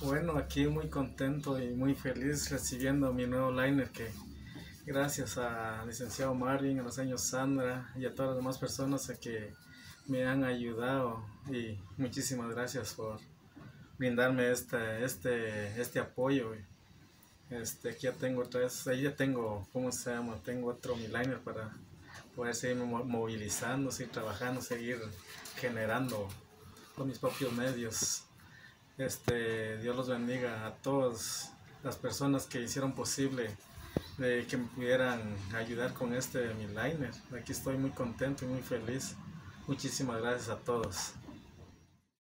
Bueno, aquí muy contento y muy feliz recibiendo mi nuevo liner que gracias a licenciado Marvin, a los años Sandra y a todas las demás personas que me han ayudado y muchísimas gracias por brindarme este, este, este apoyo. Este, aquí ya tengo tres, ahí ya tengo, ¿cómo se llama? Tengo otro mi liner para poder seguir movilizando, seguir trabajando, seguir generando con mis propios medios. Este, Dios los bendiga a todas las personas que hicieron posible de que me pudieran ayudar con este mi liner. Aquí estoy muy contento y muy feliz. Muchísimas gracias a todos.